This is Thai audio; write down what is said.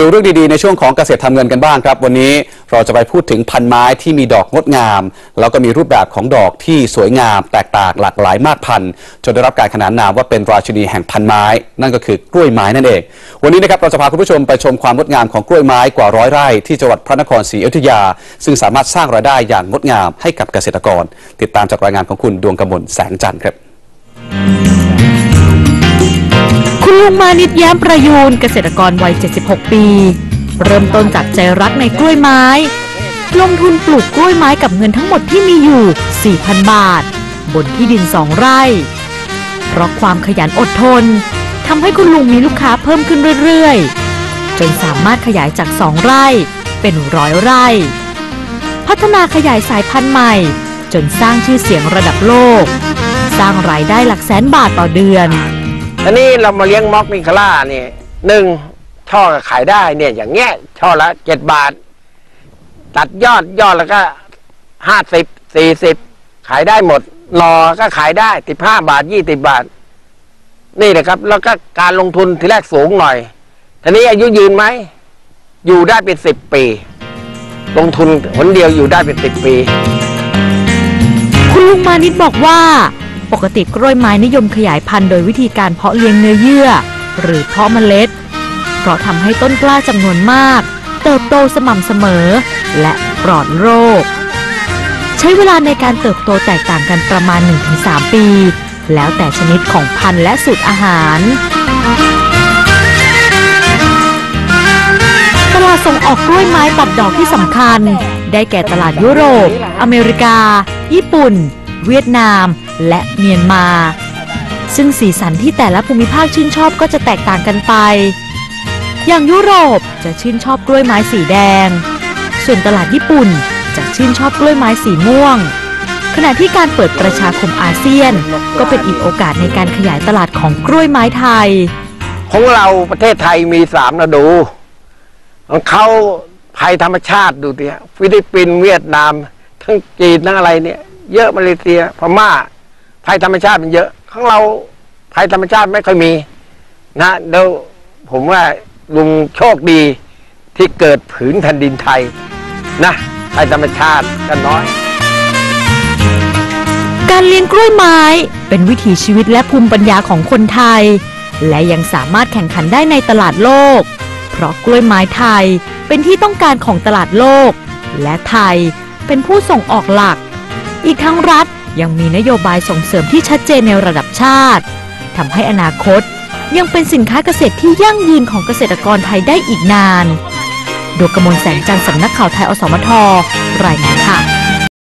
ดูเรื่องดีๆในช่วงของเกษตรทำเงินกันบ้างครับ วันนี้เราจะไปพูดถึงพันไม้ที่มีดอกงดงาม แล้วก็มีรูปแบบของดอกที่สวยงาม แตกต่างหลากหลายมากพันจนได้รับการขนานนามว่าเป็นราชินีแห่งพันไม้ นั่นก็คือกล้วยไม้นั่นเอง วันนี้นะครับเราจะพาคุณผู้ชมไปชมความงดงามของกล้วยไม้กว่าร้อยไร่ที่จังหวัดพระนครศรีอยุธยา ซึ่งสามารถสร้างรายได้อย่างงดงามให้กับเกษตรกร ติดตามจากรายงานของคุณดวงกมลแสงจันทร์ครับ คุณลุงมานิดแย้มประยูนเกษตรกรวัย 76 ปี เริ่มต้นจากใจรักในกล้วยไม้ ลงทุนปลูกกล้วยไม้กับเงินทั้งหมดที่มีอยู่ 4,000 บาท บนที่ดินสองไร่ เพราะความขยันอดทนทำให้คุณลุงมีลูกค้าเพิ่มขึ้นเรื่อยๆ จนสามารถขยายจากสองไร่เป็นร้อยไร่ พัฒนาขยายสายพันธุ์ใหม่ จนสร้างชื่อเสียงระดับโลก สร้างรายได้หลักแสนบาทต่อเดือน อันนี้เรามาเลี้ยงม็อกมิคล่าเนี่ยหนึ่งช่อก็ขายได้เนี่ยอย่างเงี้ยช่อละเจ็ดบาท ตัดยอดยอดแล้วก็ห้าสิบสี่สิบขายได้หมดหนอก็ขายได้สิบห้าบาทยี่สิบาท นี่นะครับ แล้วก็การลงทุนทีแรกสูงหน่อยทีนี้อายุยืนไหม อยู่ได้เป็นสิบปี ลงทุนหนเดียวอยู่ได้เป็นสิบปี คุณลุงมานิดบอกว่า ปกติกล้วยไม้นิยมขยายพันธุ์โดยวิธีการเพาะเลี้ยงเนื้อเยื่อ หรือเพาะเมล็ด เพราะทำให้ต้นกล้าจำนวนมาก เติบโตสม่ำเสมอ และปลอดโรค ใช้เวลาในการเติบโตแตกต่างกันประมาณ 1-3 ปี แล้วแต่ชนิดของพันธุ์และสูตรอาหารตลาดส่งออกกล้วยไม้ตัดดอกที่สำคัญ ได้แก่ตลาดยุโรป อเมริกา ญี่ปุ่น เวียดนาม และเมียนมา ซึ่งสีสันที่แต่ละภูมิภาคชื่นชอบก็จะแตกต่างกันไป อย่างยุโรปจะชื่นชอบกล้วยไม้สีแดง ส่วนตลาดญี่ปุ่นจะชื่นชอบกล้วยไม้สีม่วง ขณะที่การเปิดประชาคมอาเซียน ก็เป็นอีกโอกาสในการขยายตลาดของกล้วยไม้ไทย ของเราประเทศไทยมีสามฤดู ของเขาภัยธรรมชาติดูดิฮะฟิลิปปินส์เวียดนาม ทั้งจีนทั้งอะไรเนี่ย เยอะมาเลเซียพม่าภัยธรรมชาติมันเยอะของเราภัยธรรมชาติไม่ค่อยมีนะเดี๋ยวผมว่าลุงโชคดีที่เกิดผืนแผ่นดินไทยนะภัยธรรมชาติก็น้อยการเลี้ยงกล้วยไม้เป็นวิถีชีวิตและภูมิปัญญาของคนไทย และยังสามารถแข่งขันได้ในตลาดโลก เพราะกล้วยไม้ไทยเป็นที่ต้องการของตลาดโลก และไทยเป็นผู้ส่งออกหลัก อีกทั้งรัฐยังมีนโยบายส่งเสริมที่ชัดเจนในระดับชาติทำให้อนาคตยังเป็นสินค้าเกษตรที่ยั่งยืนของเกษตรกรไทยได้อีกนานดวงกมลแสงจันทร์สำนักข่าวไทยอสมทรายงานค่ะ